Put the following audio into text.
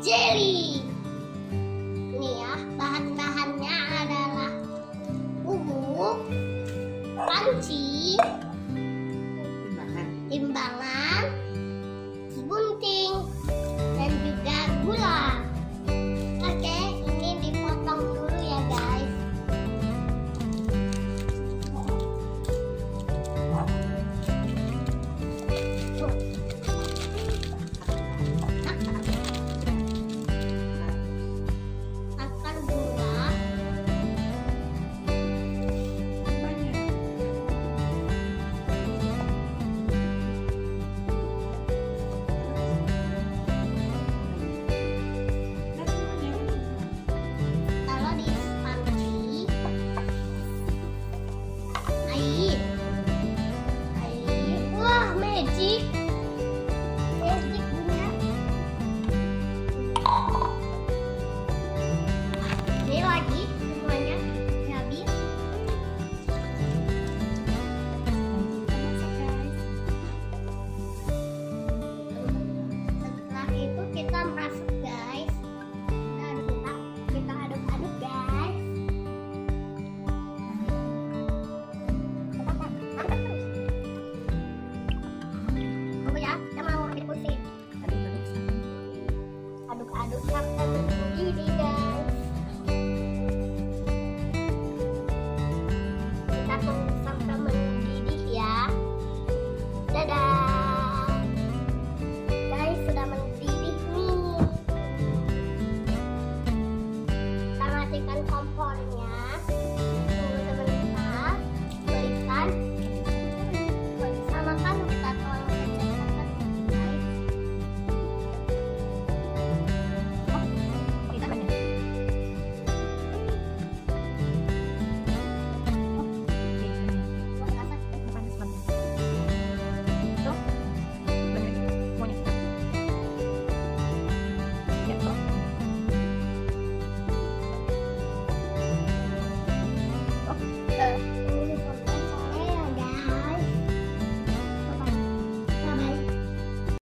jelly. Ini ya, bahan-bahannya adalah bubuk, panci, timbangan,